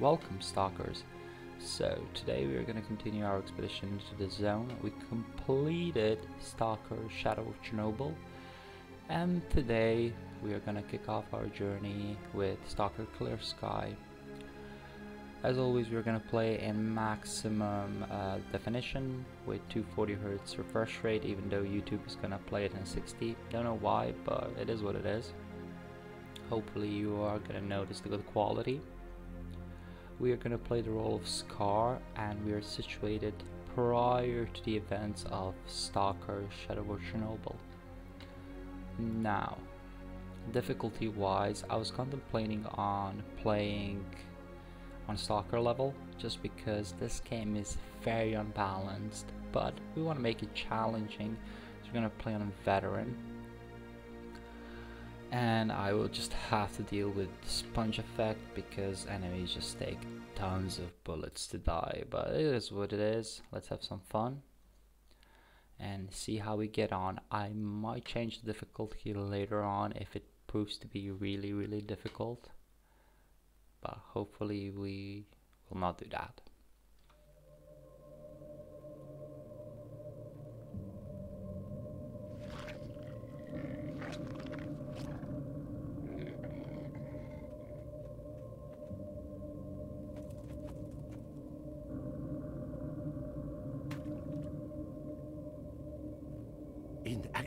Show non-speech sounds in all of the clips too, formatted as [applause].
Welcome stalkers. So today we are going to continue our expedition to the zone. We completed Stalker Shadow of Chernobyl and today we are going to kick off our journey with Stalker Clear Sky. As always we are going to play in maximum uh, definition with 240 Hz refresh rate even though YouTube is going to play it in 60. Don't know why but it is what it is. Hopefully you are going to notice the good quality we are going to play the role of Scar and we are situated prior to the events of Stalker Shadow of Chernobyl. Now, difficulty wise, I was contemplating on playing on Stalker level just because this game is very unbalanced, but we want to make it challenging, so we're going to play on Veteran and I will just have to deal with the sponge effect because enemies just take tons of bullets to die. But it is what it is. Let's have some fun. And see how we get on. I might change the difficulty later on if it proves to be really really difficult. But hopefully we will not do that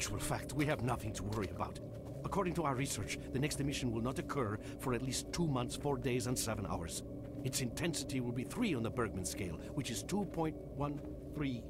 actual fact, we have nothing to worry about. According to our research, the next emission will not occur for at least two months, four days, and seven hours. Its intensity will be 3 on the Bergman scale, which is 2.13.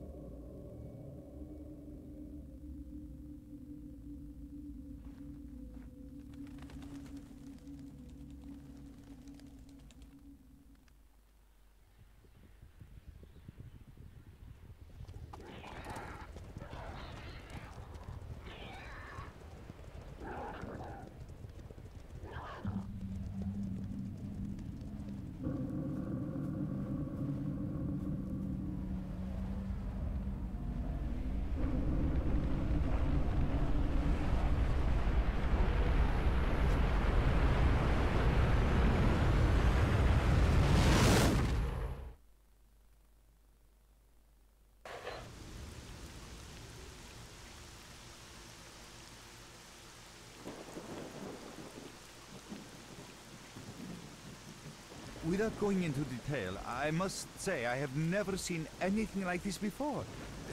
Without going into detail, I must say I have never seen anything like this before.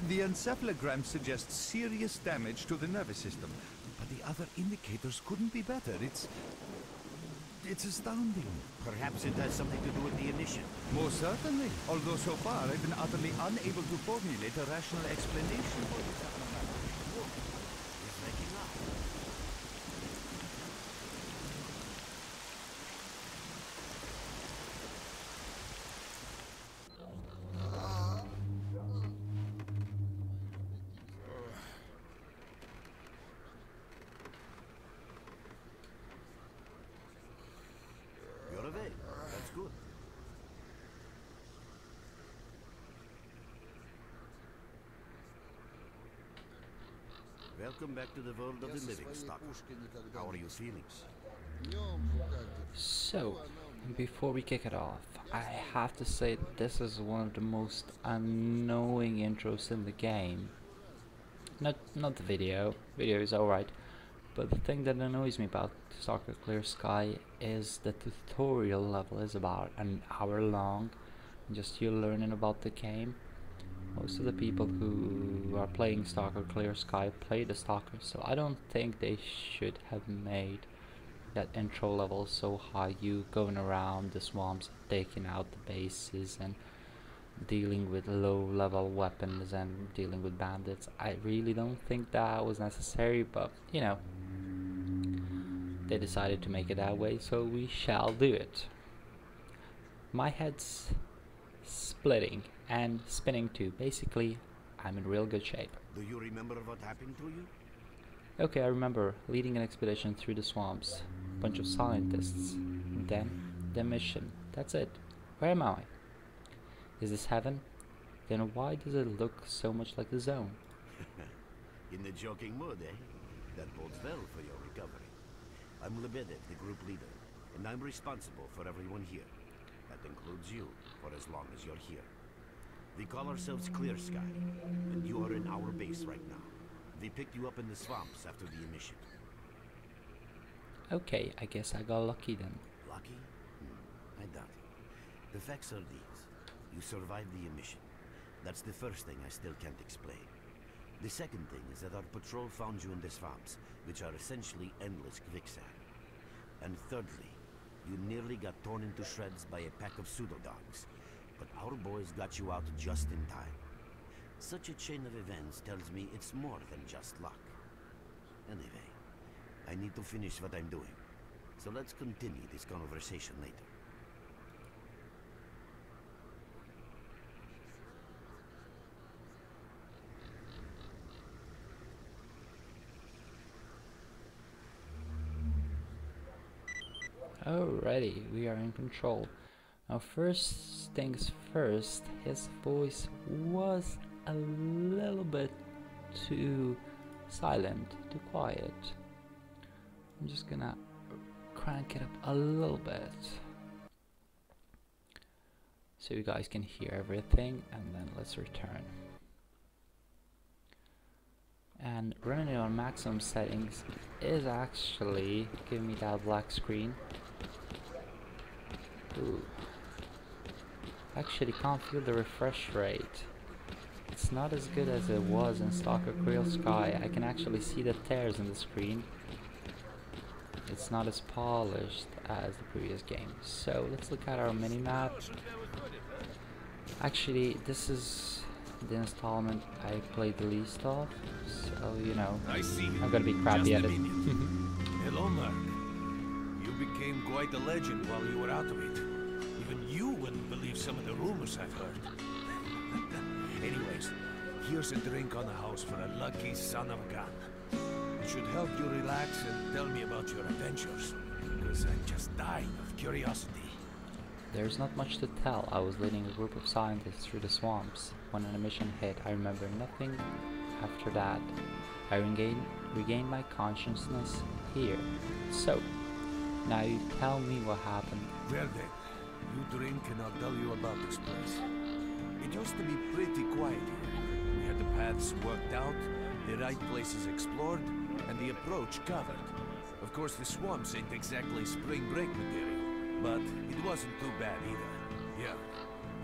The encephalogram suggests serious damage to the nervous system, but the other indicators couldn't be better. It's... it's astounding. Perhaps it has something to do with the emission. Most certainly, although so far I've been utterly unable to formulate a rational explanation for this. It's making up. You're awake. That's good. Welcome back to the world of the living, Stalker. How are you feeling? So, before we kick it off, I have to say this is one of the most annoying intros in the game. Not not the video, video is alright, but the thing that annoys me about Stalker Clear Sky is the tutorial level is about an hour long, just you learning about the game. Most of the people who are playing Stalker Clear Sky play the Stalker, so I don't think they should have made that intro level so high. You going around the swamps taking out the bases and dealing with low level weapons and dealing with bandits. I really don't think that was necessary but you know they decided to make it that way so we shall do it. My head's splitting and spinning too basically i'm in real good shape Do you remember what happened to you? Okay, I remember leading an expedition through the swamps. Bunch of scientists. Then the mission. That's it. Where am I? Is this heaven? Then why does it look so much like the zone? [laughs] In the joking mood, eh? That bodes well for your recovery. I'm Lebedev, the group leader, and I'm responsible for everyone here. That includes you, for as long as you're here. We call ourselves Clear Sky, and you are in our base right now. They picked you up in the swamps after the emission. Okay, I guess I got lucky then. Lucky? Hmm, I doubt it. The facts are these. You survived the emission. That's the first thing I still can't explain. The second thing is that our patrol found you in the swamps, which are essentially endless quicksand. And thirdly, you nearly got torn into shreds by a pack of pseudo-dogs. But our boys got you out just in time. Such a chain of events tells me it's more than just luck. Anyway, I need to finish what I'm doing. So let's continue this conversation later. Alrighty, we are in control. Now first things first, his voice was a little bit too silent, too quiet. I'm just gonna crank it up a little bit so you guys can hear everything and then let's return. And running on maximum settings is actually giving me that black screen Ooh. Actually can't feel the refresh rate. It's not as good as it was in Stalker Clear Sky. I can actually see the tears in the screen. It's not as polished as the previous game. So let's look at our mini-map. Actually, this is the installment I played the least of. So, you know, I see. I'm gonna be crappy at it. [laughs] Hello, Mark. You became quite a legend while you were out of it. You wouldn't believe some of the rumors I've heard. [laughs] Anyways, here's a drink on the house for a lucky son of a gun. It should help you relax and tell me about your adventures. Because I'm just dying of curiosity. There's not much to tell. I was leading a group of scientists through the swamps. When an emission hit, I remember nothing after that. I regained, regained my consciousness here. So, now you tell me what happened. Well then, you drink and I'll tell you about this place. It used to be pretty quiet here. We had the paths worked out, the right places explored, and the approach covered. Of course, the swamps ain't exactly spring break material, but it wasn't too bad either. Yeah,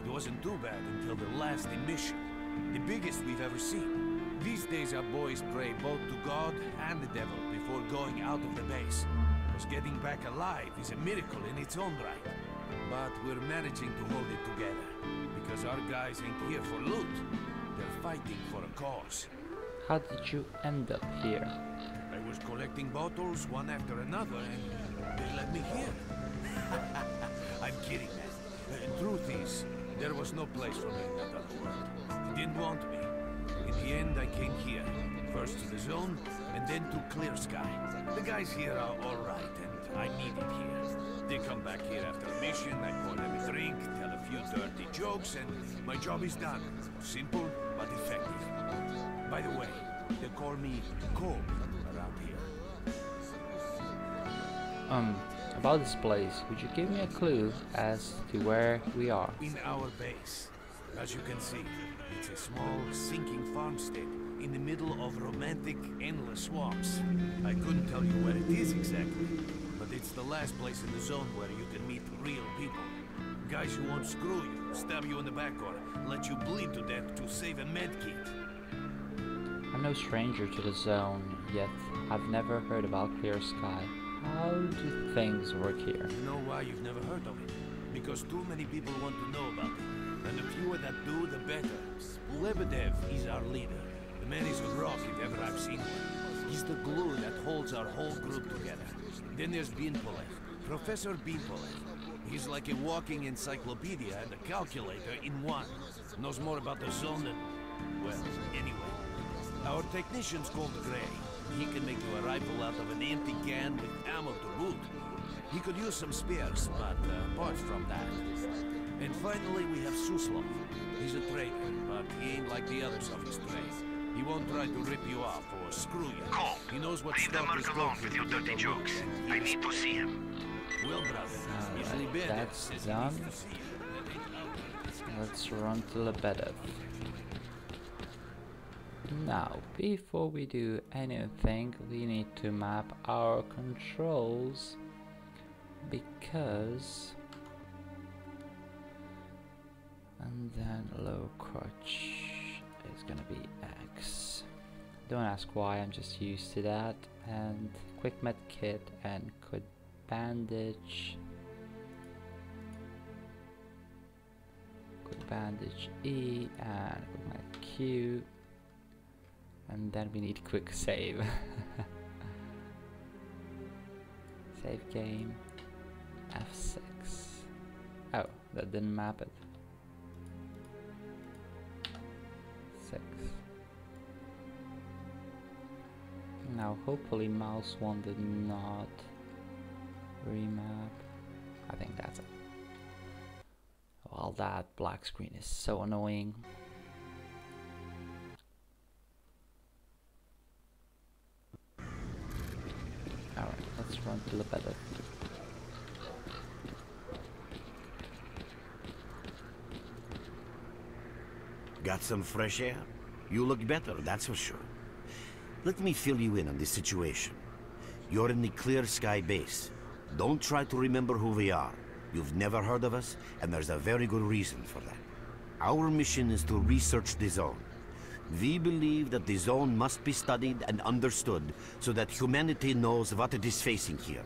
it wasn't too bad until the last emission. The biggest we've ever seen. These days our boys pray both to God and the devil before going out of the base. Because getting back alive is a miracle in its own right. But we're managing to hold it together. Because our guys ain't here for loot. They're fighting for a cause. How did you end up here? I was collecting bottles one after another and they let me here. [laughs] I'm kidding, man. Uh, truth is, there was no place for me in that other world. They didn't want me. In the end, I came here. First to the zone, and then to Clear Sky. The guys here are alright, and I need it here. They come back here after a mission, I pour them a drink, tell a few dirty jokes, and my job is done. Simple, but effective. By the way, they call me Cobb around here. Um, about this place, would you give me a clue as to where we are? in our base. As you can see, it's a small, sinking farmstead in the middle of romantic, endless swamps. I couldn't tell you where it is exactly, it's the last place in the zone where you can meet real people. Guys who won't screw you, stab you in the back, or let you bleed to death to save a medkit. I'm no stranger to the zone, yet I've never heard about Clear Sky. How do things work here? You know why you've never heard of it? Because too many people want to know about it. And the fewer that do, the better. Lebedev is our leader. The man is a rock if ever I've seen one. He's the glue that holds our whole group together. Then there's Beanpole, Professor Beanpole. He's like a walking encyclopedia and a calculator in one. Knows more about the zone than... Well, anyway. Our technician's called Gray. He can make you a rifle out of an empty can with ammo to boot. He could use some spares, but uh, apart from that... And finally, we have Suslov. He's a traitor, but he ain't like the others of his trade. He won't try to rip you off or screw you. Cole, he knows what leave the stuff mark alone with your dirty jokes. I need to see him. Well, brother, Alright, if uh, that's done. needs to see you, then Let's run to Lebedev. Now, before we do anything, we need to map our controls because and then low crutch is gonna be X. Don't ask why, I'm just used to that. And quick med kit and quick bandage. Quick bandage E and quick med Q. And then we need quick save. [laughs] save game. F6. Oh, that didn't map it. Hopefully, mouse one did not remap. I think that's it. Well, that black screen is so annoying. Alright, let's run to the better. Got some fresh air? You look better, that's for sure. Let me fill you in on the situation. You're in the Clear Sky base. Don't try to remember who we are. You've never heard of us, and there's a very good reason for that. Our mission is to research the zone. We believe that the zone must be studied and understood so that humanity knows what it is facing here.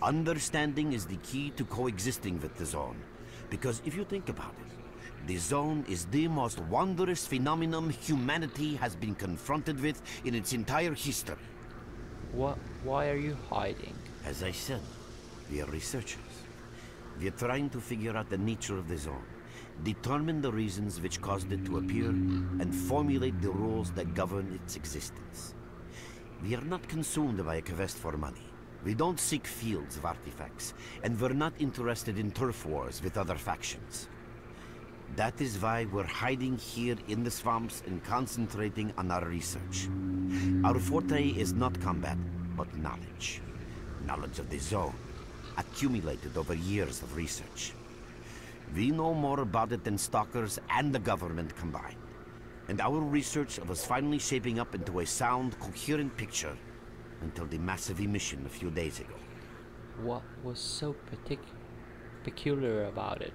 Understanding is the key to coexisting with the zone. Because if you think about it, the zone is the most wondrous phenomenon humanity has been confronted with in its entire history. What? Why are you hiding? As I said, we are researchers. We are trying to figure out the nature of the zone, determine the reasons which caused it to appear, and formulate the rules that govern its existence. We are not consumed by a quest for money. We don't seek fields of artifacts, and we're not interested in turf wars with other factions. That is why we're hiding here in the swamps and concentrating on our research. Our forte is not combat, but knowledge. Knowledge of the zone, accumulated over years of research. We know more about it than stalkers and the government combined. And our research was finally shaping up into a sound, coherent picture until the massive emission a few days ago. What was so peculiar about it?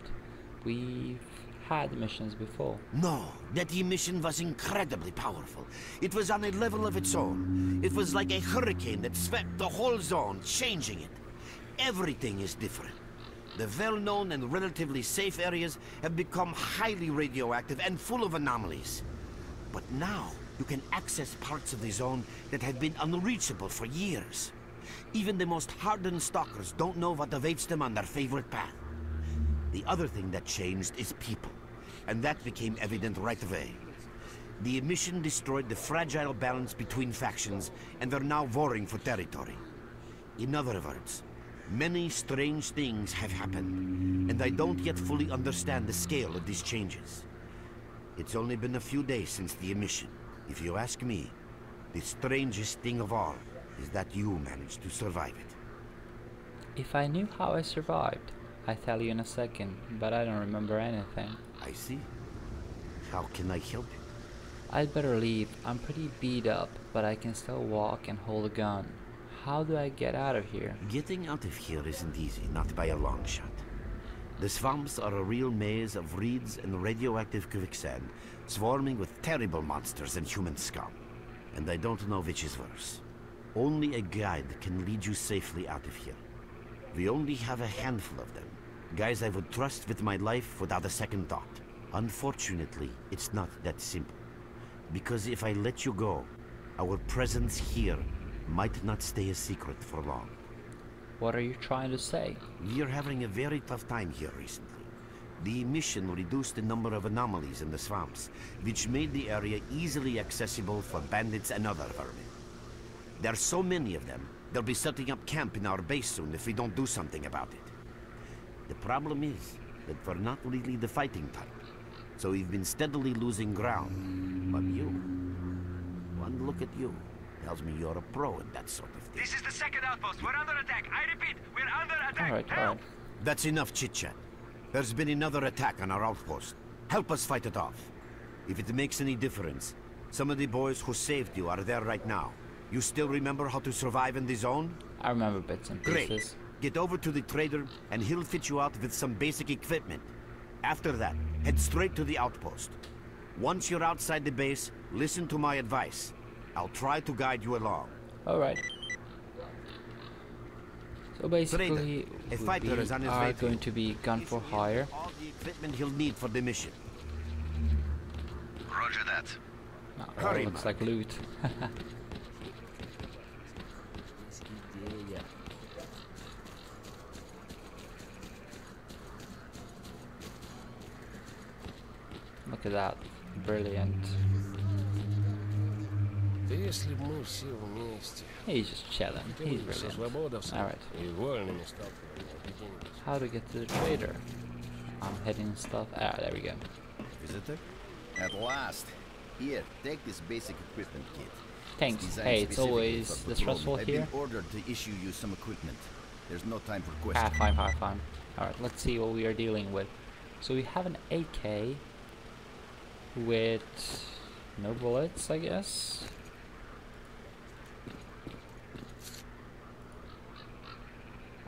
We've had missions before. No, that emission was incredibly powerful. It was on a level of its own. It was like a hurricane that swept the whole zone, changing it. Everything is different. The well-known and relatively safe areas have become highly radioactive and full of anomalies. But now, you can access parts of the zone that have been unreachable for years. Even the most hardened stalkers don't know what awaits them on their favorite path. The other thing that changed is people, and that became evident right away. The emission destroyed the fragile balance between factions, and they're now warring for territory. In other words, many strange things have happened, and I don't yet fully understand the scale of these changes. It's only been a few days since the emission. If you ask me, the strangest thing of all is that you managed to survive it. If I knew how I survived, I'd tell you in a second, but I don't remember anything. I see. How can I help you? I'd better leave. I'm pretty beat up, but I can still walk and hold a gun. How do I get out of here? Getting out of here isn't easy, not by a long shot. The swamps are a real maze of reeds and radioactive quicksand, swarming with terrible monsters and human scum. And I don't know which is worse. Only a guide can lead you safely out of here. We only have a handful of them. Guys I would trust with my life without a second thought. Unfortunately, it's not that simple. Because if I let you go, our presence here might not stay a secret for long. What are you trying to say? We are having a very tough time here recently. The emission reduced the number of anomalies in the swamps, which made the area easily accessible for bandits and other vermin. There are so many of them, they'll be setting up camp in our base soon if we don't do something about it. The problem is that we're not really the fighting type, so we've been steadily losing ground. But you, one look at you, tells me you're a pro at that sort of thing. This is the second outpost. We're under attack. I repeat, we're under attack. Alright, Help! alright. That's enough chit-chat. There's been another attack on our outpost. Help us fight it off. If it makes any difference, some of the boys who saved you are there right now. You still remember how to survive in the zone? I remember bits and pieces. Great. pieces. Get over to the trader, and he'll fit you out with some basic equipment. After that, head straight to the outpost. Once you're outside the base, listen to my advice. I'll try to guide you along. Alright. So basically, a fighter we is on his are way going to be gun for hire. All the equipment he'll need for the mission. Roger that. Oh, Hurry, looks Mark. like loot. [laughs] Look at that. Brilliant. He's just chilling. He's brilliant. Alright. How to get to the trader? I'm heading stuff. Ah, there we go. Visitor? At last. Here, take this basic equipment kit. Thanks. hey, it's always distressful here. I've been ordered to issue you some equipment. There's no time for ah, questions. Ah, fine, fine, fine. Alright, let's see what we are dealing with. So we have an AK, with no bullets, I guess.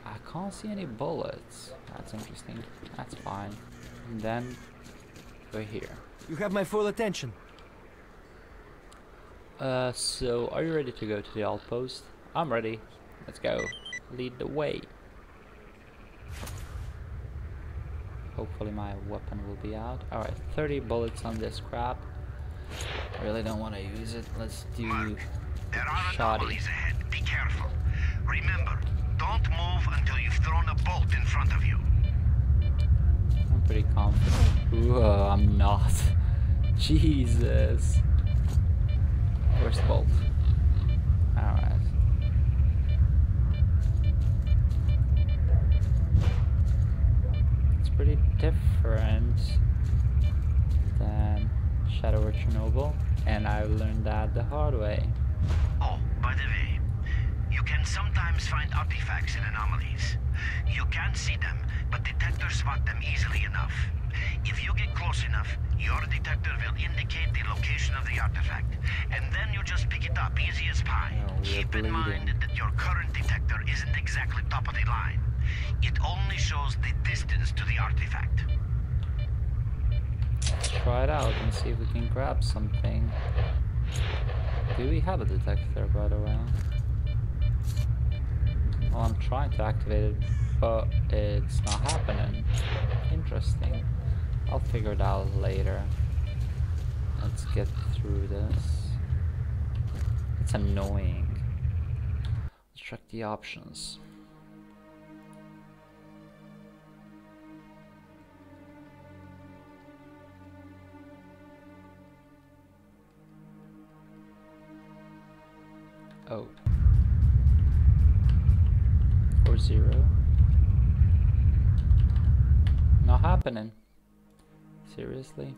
I can't see any bullets. That's interesting. That's fine. And then we're here. You have my full attention. Uh, so are you ready to go to the outpost? I'm ready. Let's go. Lead the way. Hopefully my weapon will be out. Alright, 30 bullets on this crap. I really don't want to use it. Let's do There are shoddy. ahead. Be careful. Remember, don't move until you've thrown a bolt in front of you. I'm pretty confident. Whoa, I'm not. [laughs] Jesus. Where's the bolt? Alright. It's pretty different than Shadow of Chernobyl, and I learned that the hard way. Oh, by the way, you can sometimes find artifacts and anomalies. You can't see them, but detectors spot them easily enough. If you get close enough, your detector will indicate the location of the artifact, and then you just pick it up easy as pie. Oh, Keep in mind that your current detector isn't exactly top of the line. It only shows the distance to the artifact. Let's try it out and see if we can grab something. Do we have a detector, by the way? Well, I'm trying to activate it, but it's not happening. Interesting. I'll figure it out later. Let's get through this. It's annoying. Let's check the options. Or zero. Not happening. Seriously?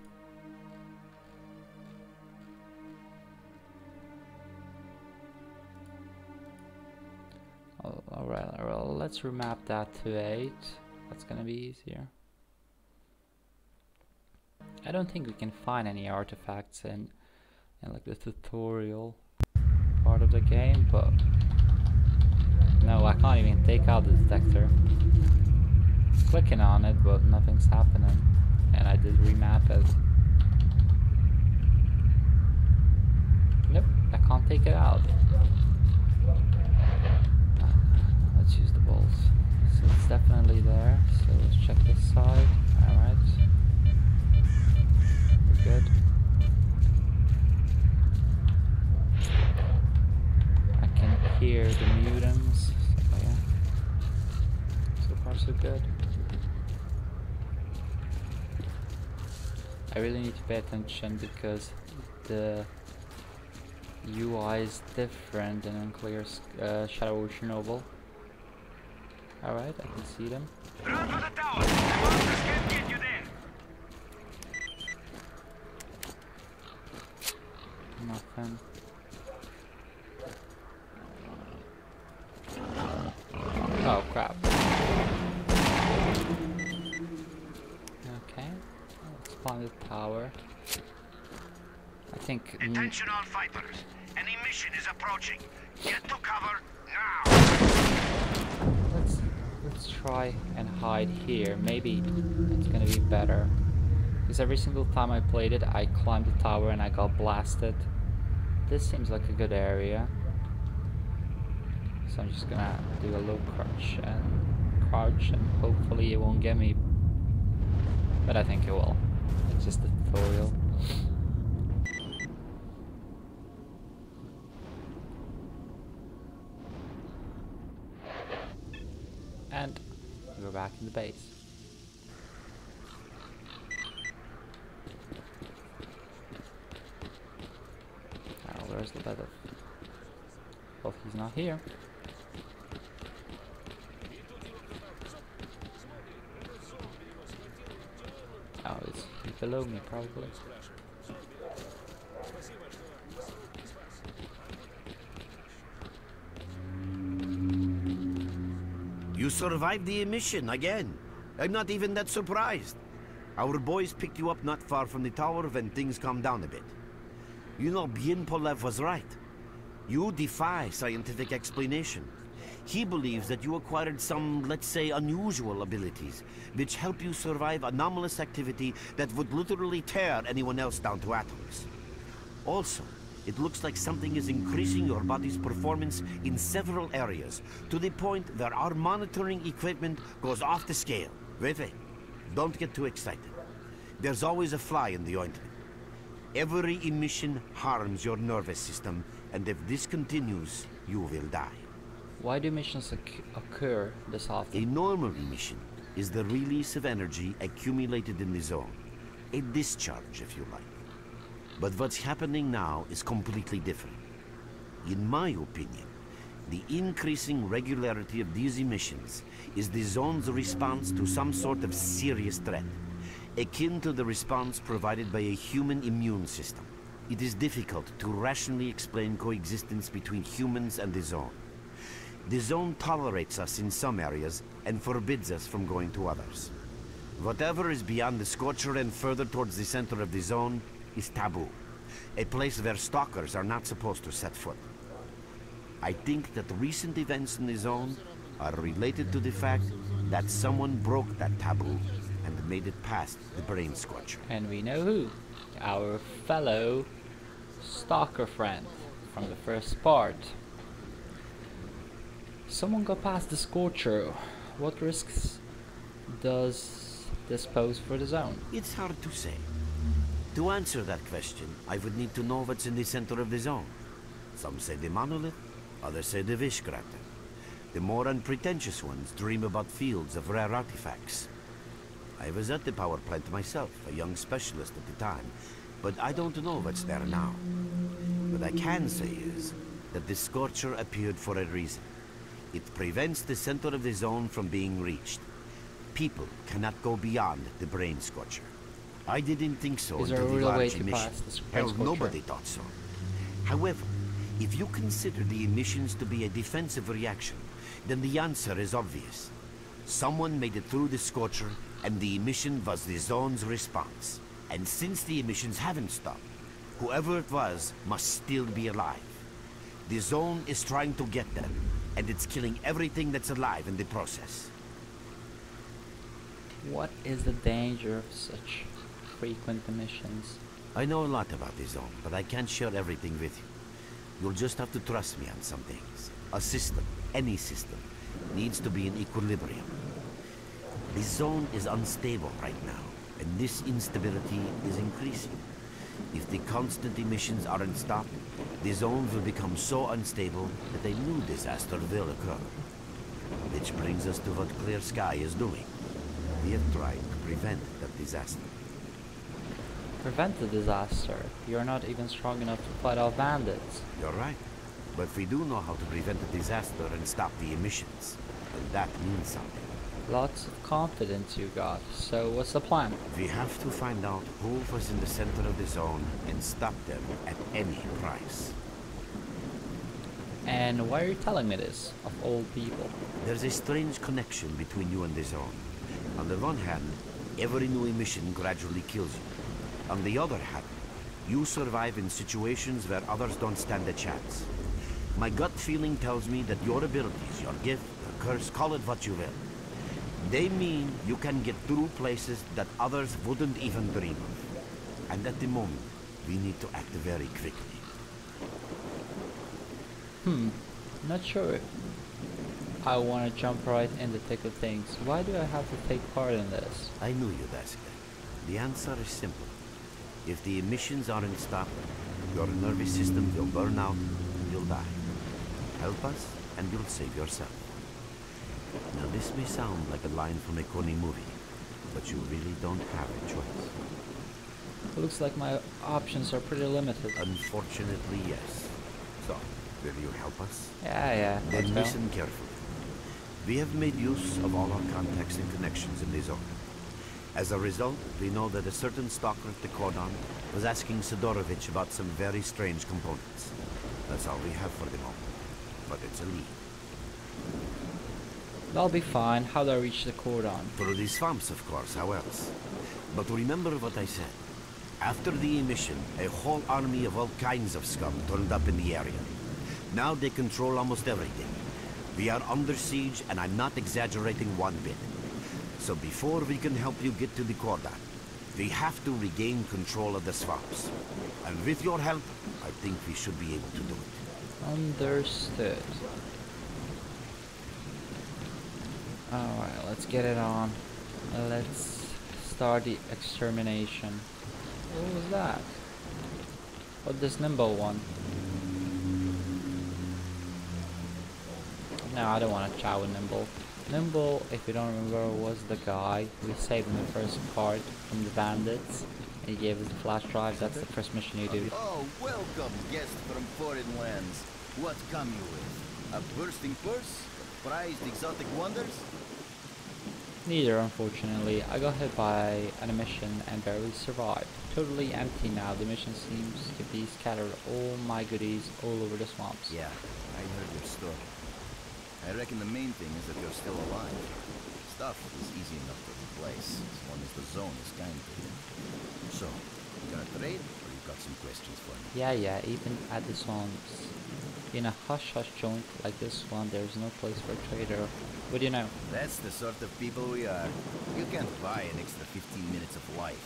Alright, well, let's remap that to 8. That's gonna be easier. I don't think we can find any artifacts in, in like the tutorial part of the game, but no, I can't even take out the detector. Clicking on it, but nothing's happening, and I did remap it. Nope, I can't take it out. Uh, Let's use the bolts. So it's definitely there. So let's check this side. Alright. We're good. Hear the mutants. So yeah. So far so good. I really need to pay attention because the UI is different than in Clear uh, Shadow of Chernobyl. Alright, I can see them. Run for the tower! The monsters can't get you there! Nothing. Oh crap. Okay, let's climb the tower. I think. mm, Attention all fighters. Is approaching. Get to cover now. Let's let's try and hide here. Maybe it's gonna be better. Because every single time I played it, I climbed the tower and I got blasted. This seems like a good area. So I'm just gonna do a low crouch and crouch and hopefully it won't get me. But I think it will. It's just a tutorial. And we're back in the base. Now, where's the better? Well, he's not here. Oh, it's below me, probably. You survived the emission again. I'm not even that surprised. Our boys picked you up not far from the tower when things calmed down a bit. You know, Beanpole was right. You defy scientific explanation. He believes that you acquired some, let's say, unusual abilities, which help you survive anomalous activity that would literally tear anyone else down to atoms. Also, it looks like something is increasing your body's performance in several areas, to the point that our monitoring equipment goes off the scale. Wait, wait. Don't get too excited. There's always a fly in the ointment. Every emission harms your nervous system, and if this continues, you will die. Why do emissions occ- occur this often? A normal emission is the release of energy accumulated in the zone. A discharge, if you like. But what's happening now is completely different. In my opinion, the increasing regularity of these emissions is the zone's response to some sort of serious threat, akin to the response provided by a human immune system. It is difficult to rationally explain coexistence between humans and the zone. The zone tolerates us in some areas and forbids us from going to others. Whatever is beyond the Scorcher and further towards the center of the zone is taboo. A place where stalkers are not supposed to set foot. I think that recent events in the zone are related to the fact that someone broke that taboo and made it past the Brain Scorcher. And we know who. Our fellow stalker friend from the first part. Someone got past the Scorcher. What risks does this pose for the zone? It's hard to say. To answer that question, I would need to know what's in the center of the zone. Some say the monolith, others say the Wish Granter. The more unpretentious ones dream about fields of rare artifacts. I was at the power plant myself, a young specialist at the time, but I don't know what's there now. What I can say is that the Scorcher appeared for a reason. It prevents the center of the zone from being reached. People cannot go beyond the Brain Scorcher. I didn't think so Is until the large to emission. pass this Hell, nobody thought so. However, if you consider the emissions to be a defensive reaction, then the answer is obvious. Someone made it through the Scorcher, and the emission was the zone's response. And since the emissions haven't stopped, whoever it was must still be alive. The zone is trying to get them, and it's killing everything that's alive in the process. What is the danger of such frequent emissions? I know a lot about the zone, but I can't share everything with you. You'll just have to trust me on some things. A system, any system, needs to be in equilibrium. The zone is unstable right now, and this instability is increasing. If the constant emissions aren't stopped, the zone will become so unstable that a new disaster will occur. Which brings us to what Clear Sky is doing. We have tried to prevent that disaster. Prevent the disaster. You're not even strong enough to fight off bandits. You're right. But we do know how to prevent a disaster and stop the emissions. And that means something. Lots of confidence you got. So what's the plan? We have to find out who was in the center of the zone and stop them at any price. And why are you telling me this, of all people? There's a strange connection between you and the zone. On the one hand, Every new emission gradually kills you. On the other hand, you survive in situations where others don't stand a chance. My gut feeling tells me that your abilities, your gift, your curse, call it what you will, they mean you can get through places that others wouldn't even dream of. And at the moment, we need to act very quickly. Hmm, not sure. I want to jump right in the thick of things. Why do I have to take part in this? I knew you'd ask that. The answer is simple. If the emissions aren't stopped, your nervous system will burn out and you'll die. Help us and you'll save yourself. Now this may sound like a line from a corny movie, but you really don't have a choice. Looks like my options are pretty limited. Unfortunately, yes. So, will you help us? Yeah, yeah. Then listen carefully. We have made use of all our contacts and connections in the zone. As a result, we know that a certain stalker at the Cordon was asking Sidorovich about some very strange components. That's all we have for the moment. But it's a lead. I'll be fine. How do I reach the cordon? Through these swamps, of course, how else? But remember what I said. After the emission, a whole army of all kinds of scum turned up in the area. Now they control almost everything. We are under siege, and I'm not exaggerating one bit. So before we can help you get to the cordon, we have to regain control of the swamps. And with your help, I think we should be able to do it. Understood. Alright, let's get it on. Let's start the extermination. What was that? Oh, this nimble one. No, I don't want to chow with Nimble. Nimble, if you don't remember, was the guy we saved in the first part from the bandits. And he gave us the flash drive. That's the first mission you do. Oh, welcome, guest from foreign lands. What come you with? A bursting purse? Prized exotic wonders? Neither, unfortunately. I got hit by an mission and barely survived. Totally empty now. The mission seems to be scattered all my goodies all over the swamps. Yeah, I heard your story. I reckon the main thing is that you're still alive. Stuff is easy enough to replace, as long as the zone is kind to you. So, you gonna trade, or you got some questions for me? Yeah, yeah, even at the swamps. In a hush-hush joint like this one, there's no place for a trader. What do you know? That's the sort of people we are. You can't buy an extra 15 minutes of life.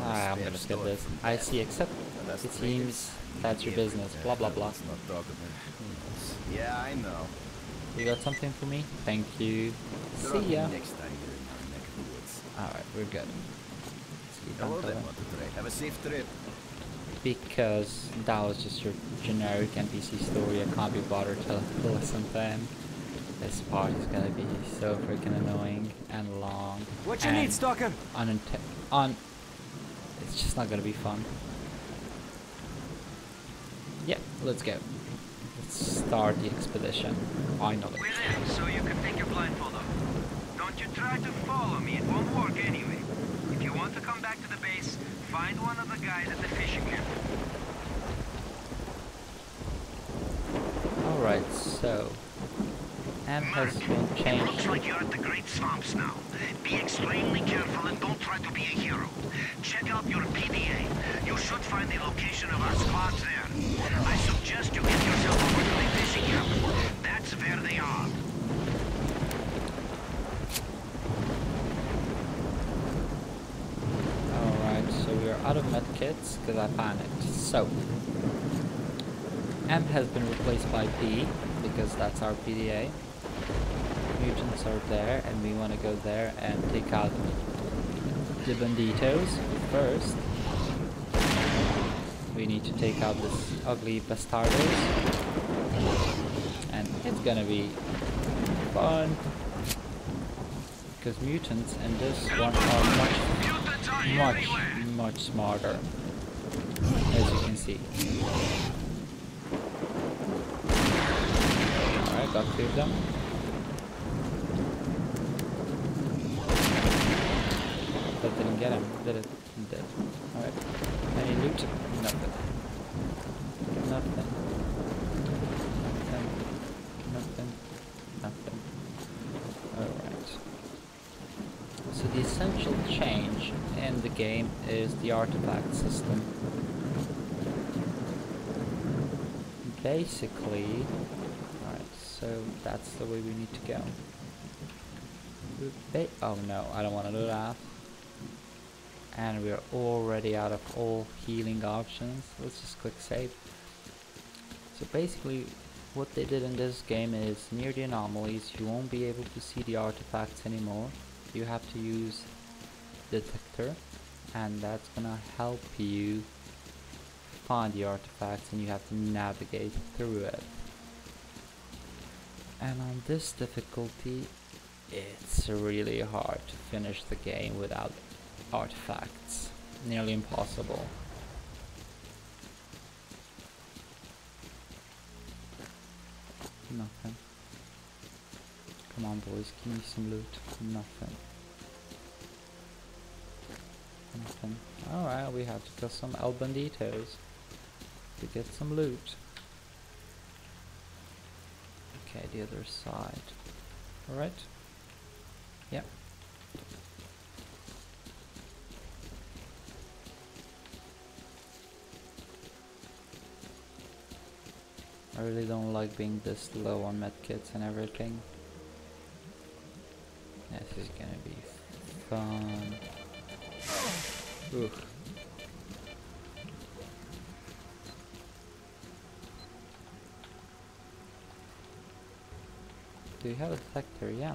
Ah, I'm gonna skip this. I see, except it seems that's your business. Blah, blah, blah. Let's not talk about it. Yeah, I know. You got something for me? Thank you. See ya. next time you're in our neck of the woods. Alright, we're good. Let's keep Hello going. then, Have a safe trip. because that was just your generic NPC story. I can't be bothered to [laughs] listen to him. This part is gonna be so freaking annoying and long. What you and need, Stalker? Uninte- un. It's just not gonna be fun. Yeah, let's go. Start the expedition. Finally. We're in, so you can take your blindfold off. Don't you try to follow me, it won't work anyway. If you want to come back to the base, find one of the guys at the fishing camp. Alright, so. Amp has been It looks changed. like you're at the Great Swamps now. Be extremely careful and don't try to be a hero. Check out your PDA. You should find the location of our there. I suggest you get yourself over Alright, so we are out of medkits because I panicked. So, M has been replaced by B because that's our PDA. Mutants are there and we want to go there and take out the banditos first. We need to take out this ugly bastardos. Gonna be fun. Because mutants in this one are much much, much smarter, as you can see. Alright, got of them. That didn't get him, did it? It did. Alright. Any loot? Nothing. Nothing. Nothing. Nothing. Nothing. Alright. So the essential change in the game is the artifact system. Basically, alright, so that's the way we need to go. Oh no, I don't want to do that. And we're already out of all healing options. Let's just click save. So basically, what they did in this game is near the anomalies, you won't be able to see the artifacts anymore. You have to use detector and that's gonna help you find the artifacts and you have to navigate through it. And on this difficulty, it's really hard to finish the game without artifacts. Nearly impossible. Nothing. Come on boys, give me some loot. Nothing. Alright, we have to kill some El Banditos to get some loot. Okay, the other side. Alright. Yep. I really don't like being this low on medkits and everything. This is gonna be fun. Oof. Do you have a detector? Yeah.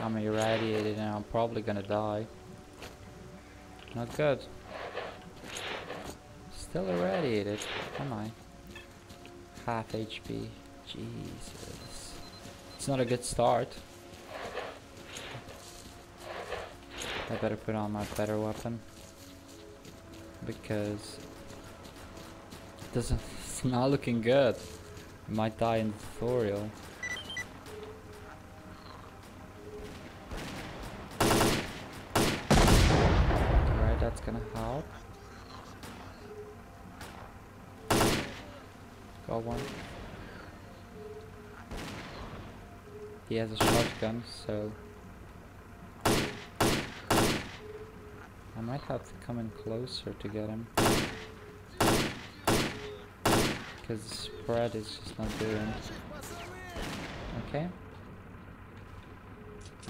I'm irradiated and I'm probably gonna die. Not good. Still irradiated. Am I? Half HP. Jesus. It's not a good start. I better put on my better weapon. Because it doesn't [laughs] it's not looking good. I might die in the tutorial. He has a shotgun, so I might have to come in closer to get him. Because the spread is just not doing. Okay.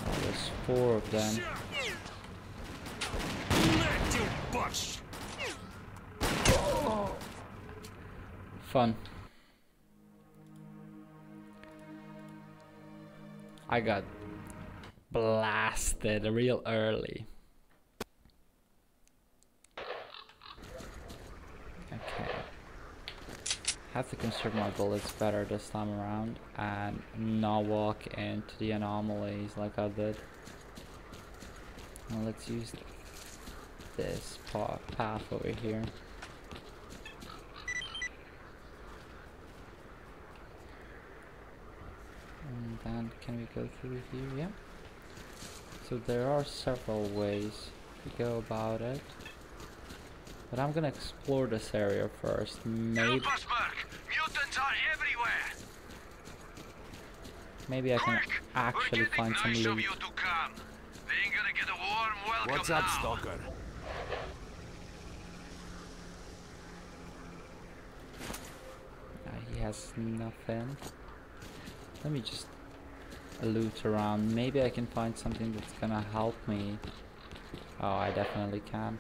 Oh, there's four of them. Fun. I got blasted real early. Okay. Have to conserve my bullets better this time around and not walk into the anomalies like I did. Let's use this path over here. And then can we go through here? Yeah. So there are several ways to go about it. But I'm gonna explore this area first. Maybe Mutants are everywhere. maybe I can Quick! actually We're find some rush of loot. you to come. They ain't gonna get a warm welcome What's up, now. Stalker? Uh, he has nothing. Let me just loot around. Maybe I can find something that's gonna help me. Oh, I definitely can.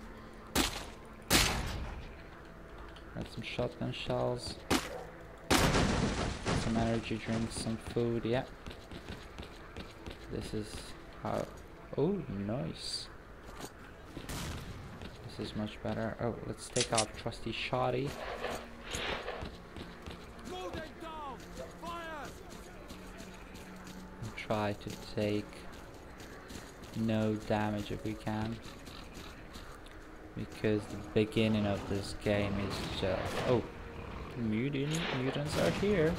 Got some shotgun shells. Some energy drinks, some food, yeah. This is how... Oh, nice. This is much better. Oh, let's take out trusty shoddy. Try to take no damage if we can. Because the beginning of this game is just oh mutant mutants are here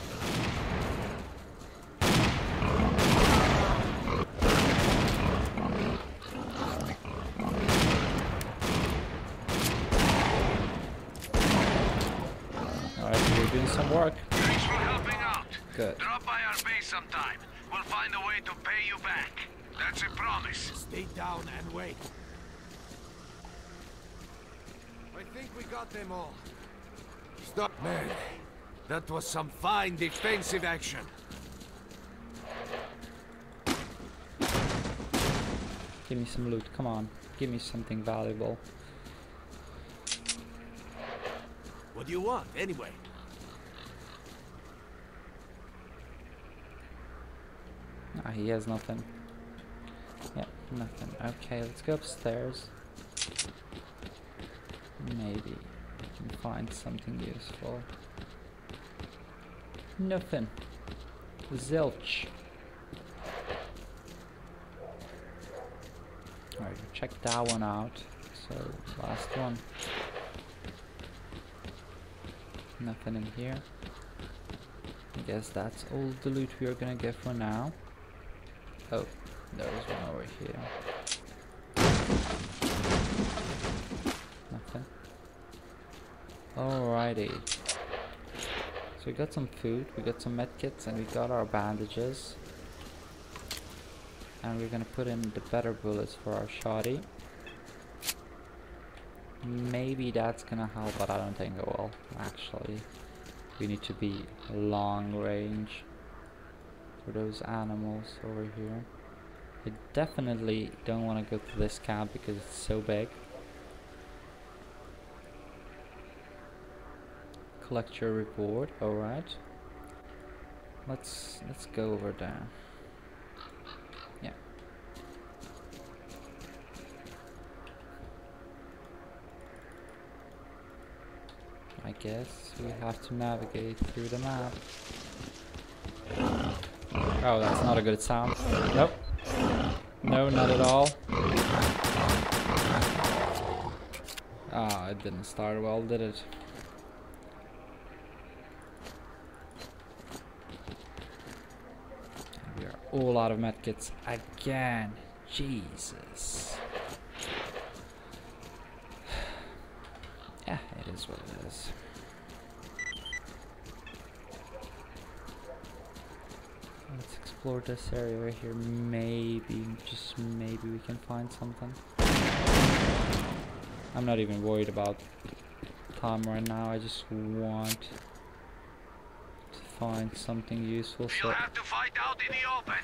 Alright, we're doing some work. Thanks for helping out. Good. Drop by our base sometime. We'll find a way to pay you back. That's a promise. Stay down and wait. I think we got them all. Stop, man. That was some fine defensive action. Give me some loot. Come on. Give me something valuable. What do you want, anyway? Ah, he has nothing. Yeah, nothing. Okay, let's go upstairs. Maybe can find something useful. Nothing. Zilch. Alright, check that one out. So, last one. Nothing in here. I guess that's all the loot we are gonna get for now. Oh, there was one over here. Nothing. Alrighty. So we got some food, we got some medkits, and we got our bandages. And we're gonna put in the better bullets for our shoddy. Maybe that's gonna help, but I don't think it will, actually. We need to be long range for those animals over here. I definitely don't want to go to this camp because it's so big. Collect your reward, alright. Let's let's go over there. Yeah. I guess we have to navigate through the map. Oh, that's not a good sound. Nope. No, not at all. Ah, it didn't start well, did it? We are all out of medkits again. Jesus. [sighs] yeah, it is what it is. Let's explore this area right here. Maybe, just maybe we can find something. I'm not even worried about time right now. I just want find something useful. So You'll have to fight out in the open.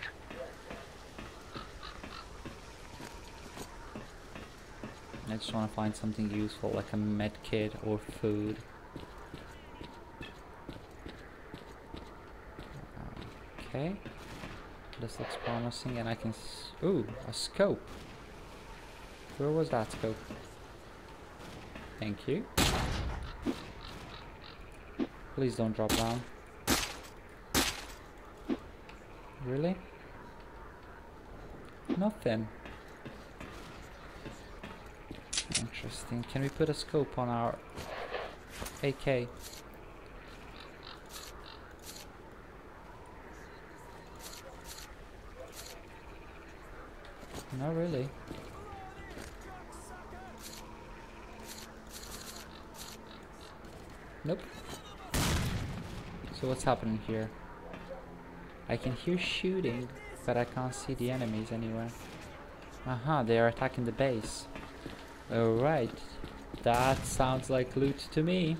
I just want to find something useful, like a med kit or food. Okay. This looks promising, and I can. S Ooh, a scope. Where was that scope? Thank you. Please don't drop down. Really? Nothing. Interesting. Can we put a scope on our AK? Not really. Nope. So what's happening here? I can hear shooting, but I can't see the enemies anywhere. Aha, uh -huh, they are attacking the base. Alright. That sounds like loot to me.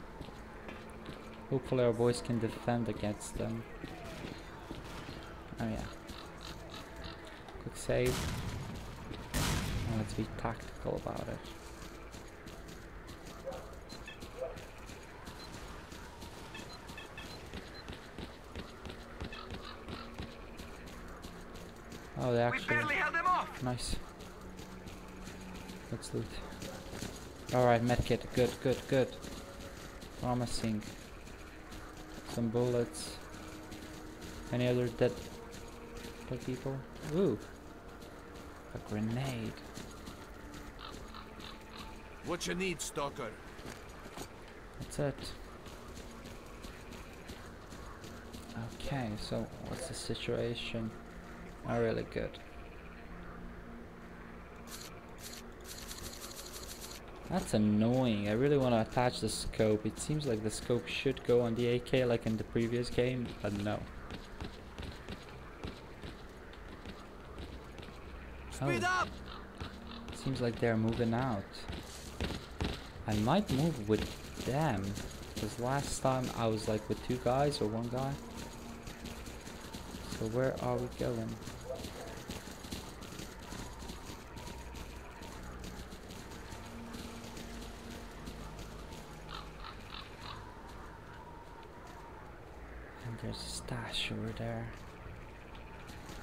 Hopefully our boys can defend against them. Oh yeah. Quick save. Let's be tactical about it. Oh, they actually... Nice. Let's loot. Alright, medkit. Good, good, good. Promising. Some bullets. Any other dead, dead people? Ooh. A grenade. What you need, Stalker? That's it. Okay, so what's the situation? Not really good. That's annoying. I really want to attach the scope. It seems like the scope should go on the AK like in the previous game, but no. Oh. Speed Oh. up! Seems like they're moving out. I might move with them. Because last time I was like with two guys or one guy. So where are we going? And there's a stash over there.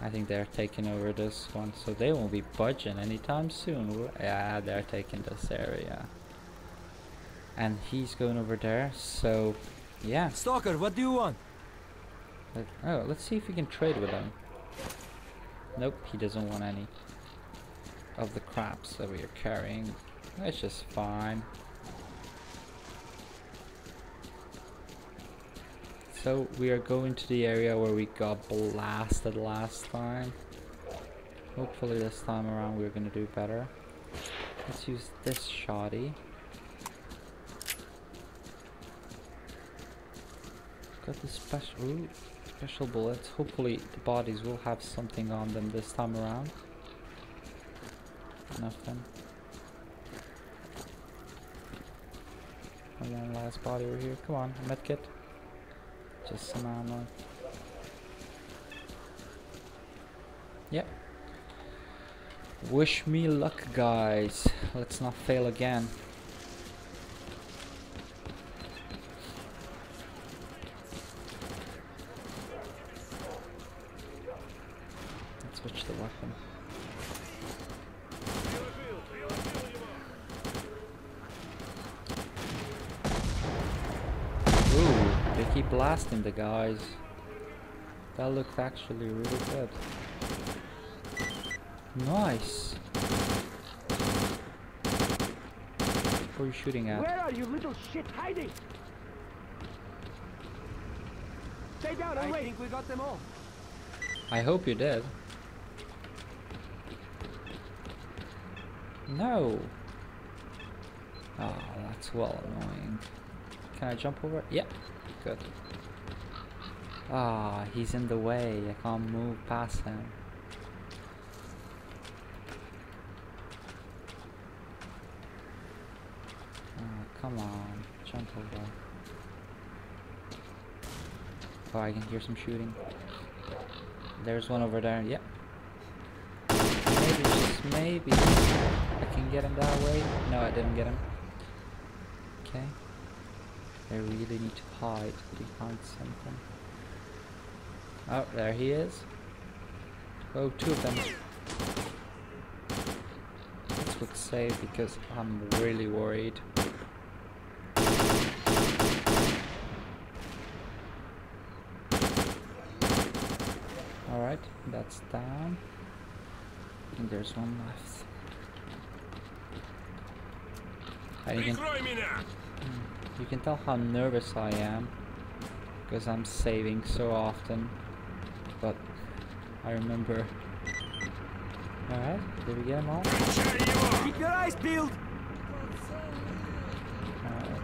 I think they're taking over this one, so they won't be budging anytime soon. Yeah, they're taking this area. And he's going over there, so yeah. Stalker, what do you want? Oh, let's see if we can trade with him. Nope, he doesn't want any of the craps that we are carrying. That's just fine. So we are going to the area where we got blasted last time. Hopefully this time around we're gonna do better. Let's use this shoddy. Got the special ooh, special bullets. Hopefully the bodies will have something on them this time around. Nothing. And one last body over here. Come on, medkit. Just some ammo. Yep. Wish me luck, guys. Let's not fail again. Switch the weapon. Ooh, they keep blasting the guys. That looks actually really good. Nice. Who are you shooting at? Where are you little shit hiding? Stay down, i I think we got them all. I hope you did. No. Oh, that's well annoying. Can I jump over? it? Yep. Good. Ah, he's in the way. I can't move past him. Oh, come on. Jump over. Oh, I can hear some shooting. There's one over there. Yep. Maybe, I can get him that way. No, I didn't get him. Okay. I really need to hide behind something. Oh, there he is. Oh, two of them. Let's quick save because I'm really worried. Alright, that's down. I think there's one left. And you can, hmm, you can tell how nervous I am because I'm saving so often. But I remember. Alright, did we get them all? Keep your eyes peeled! Alright.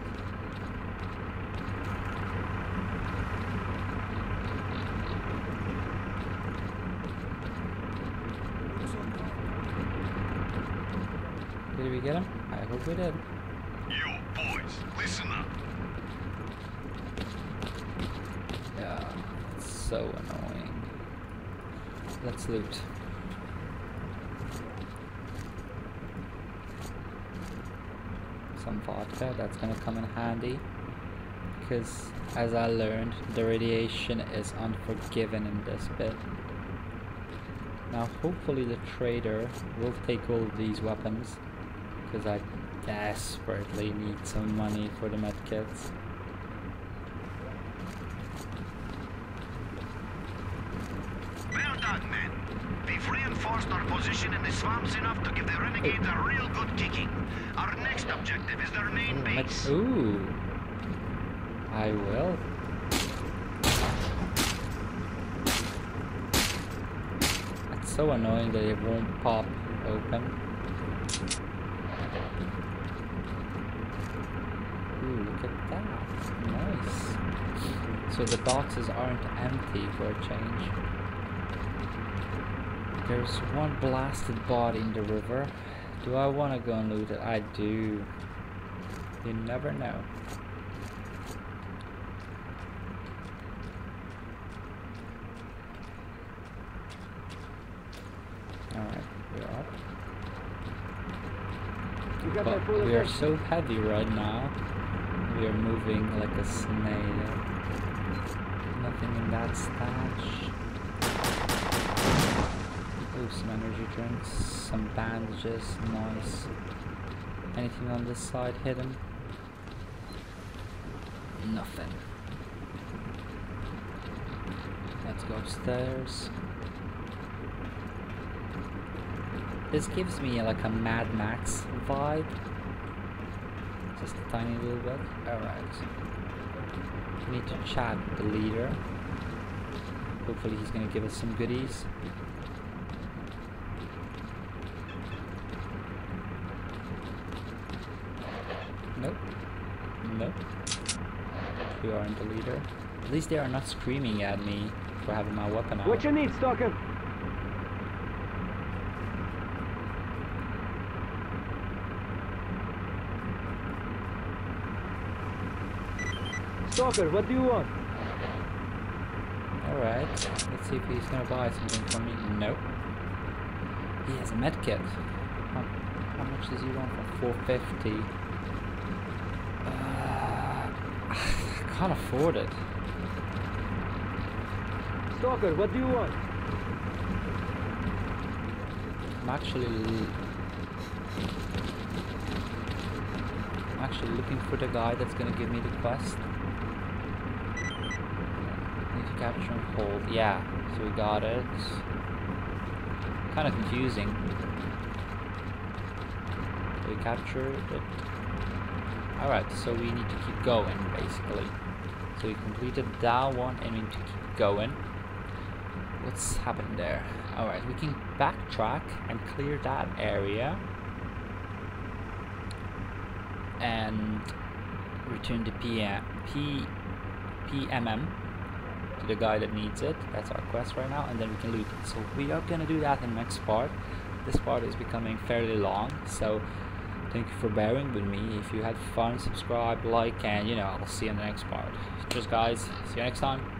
Did we get him? I hope we did. You boys, listen up. Yeah, it's so annoying. Let's loot. Some vodka, that's gonna come in handy. Because, as I learned, the radiation is unforgiven in this bit. Now, hopefully the trader will take all these weapons. Because I desperately need some money for the medkits. Well done, men. We've reinforced our position in the swamps enough to give the renegades a real good kicking. Our next objective is their main base. Ooh. I will. It's so annoying that it won't pop open. Nice. So the boxes aren't empty for a change. There's one blasted body in the river. Do I want to go and loot it? I do. You never know. Alright, we're up. You But that full of we are so heavy right now. We are moving like a snail. Nothing in that stash. Oh, some energy drinks, some bandages, nice. Anything on this side hidden? Nothing. Let's go upstairs. This gives me like a Mad Max vibe. Just a tiny little bit. Alright. We need to chat the leader. Hopefully he's gonna give us some goodies. Nope. Nope. We aren't the leader. At least they are not screaming at me for having my weapon out. What you need, Stalker? Stalker, what do you want? Alright, let's see if he's gonna buy something for me. Nope. He has a medkit. How, how much does he want for 450? Uh, I can't afford it. Stalker, what do you want? I'm actually I'm actually looking for the guy that's gonna give me the quest. To capture and hold. Yeah, so we got it. Kind of confusing. We captured it. Alright, so we need to keep going basically. So we completed that one and we need to keep going. What's happened there? Alright, we can backtrack and clear that area. And return the PM, P, PMM to the guy that needs it. That's our quest right now, and then we can loot it. So we are gonna do that in the next part. This part is becoming fairly long, so thank you for bearing with me. If you had fun, subscribe, like, and you know, I'll see you in the next part. Cheers, guys. See you next time.